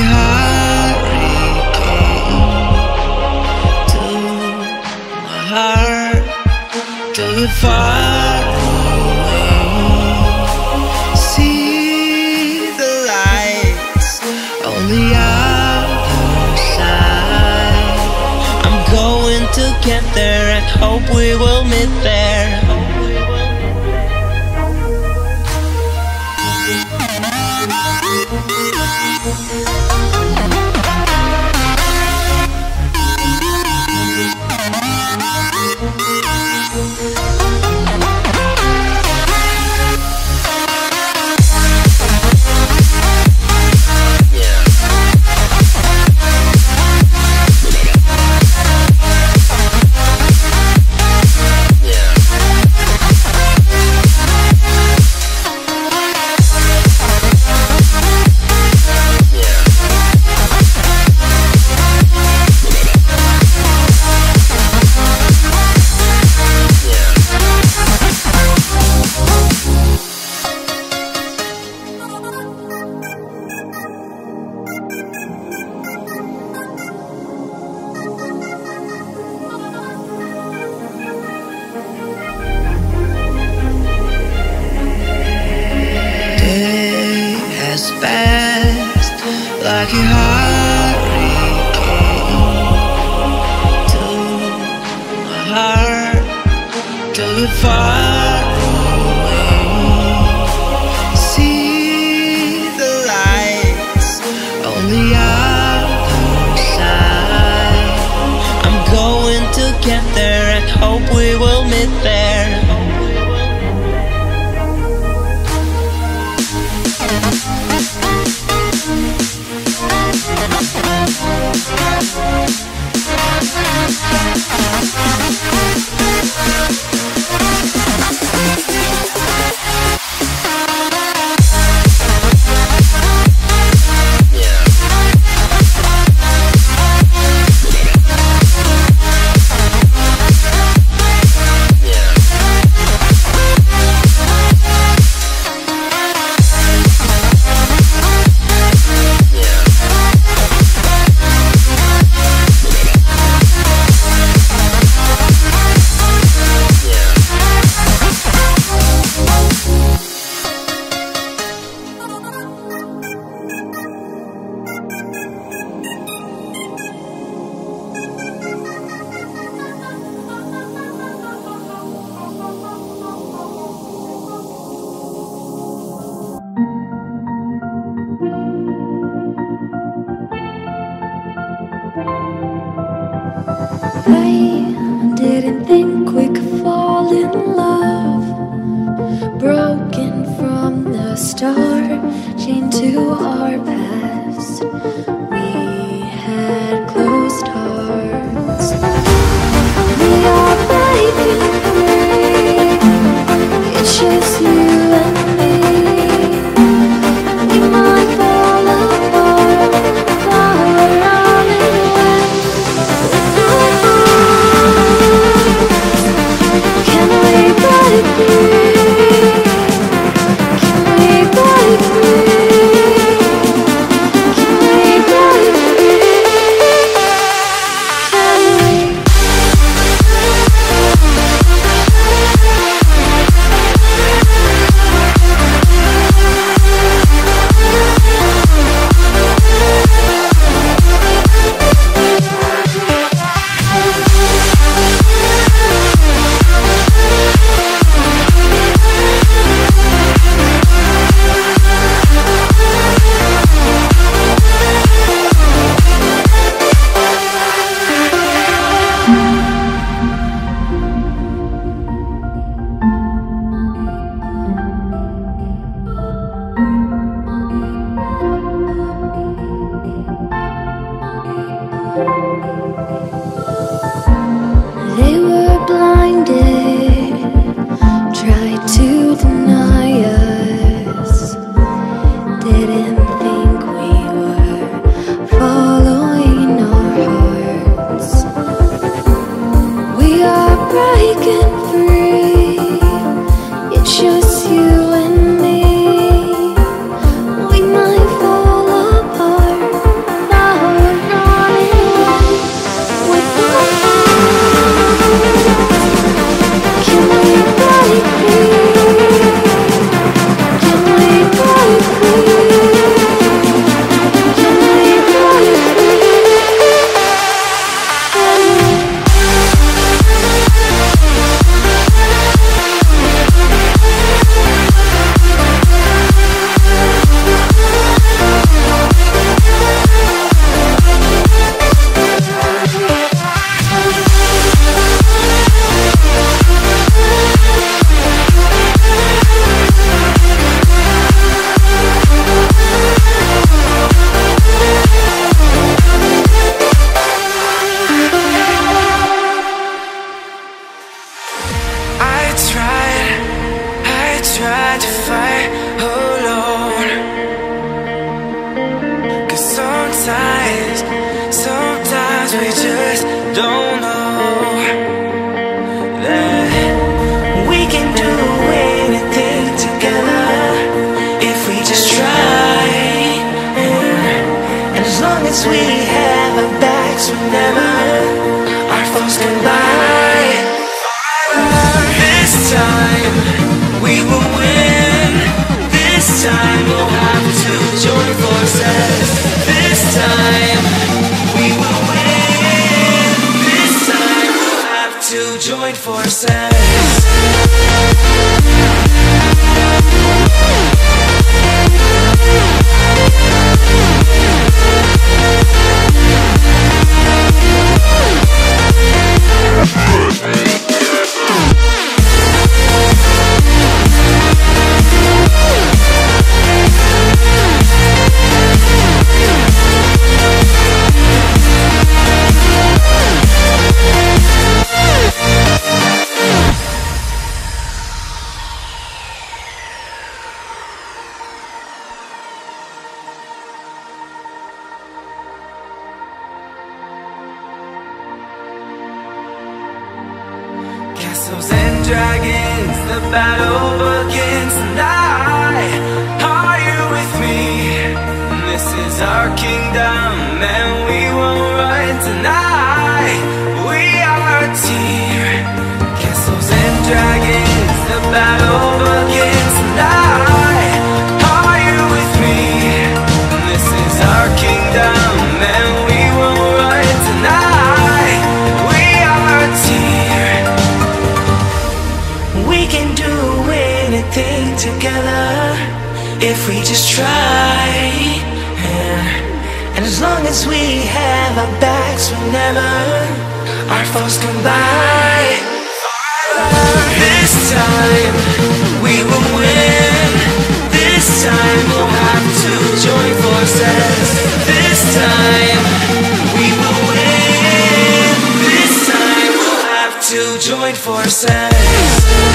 my heart. See the lights on the other side. I'm going to get there and hope we will meet there. Get there and hope we will meet there. Didn't think we could fall in love. Broken from the start, chained to our past. We have our backs whenever our foes come by. This time we will win. This time we'll have to join forces. This time we will win. This time we'll have to join forces. Hey, hey. Castles and dragons, the battle begins tonight. Are you with me? This is our kingdom, and we won't run tonight. Just try. Yeah. And as long as we have our backs whenever our foes come by. This time we will win. This time we'll have to join forces. This time we will win. This time we'll have to join forces.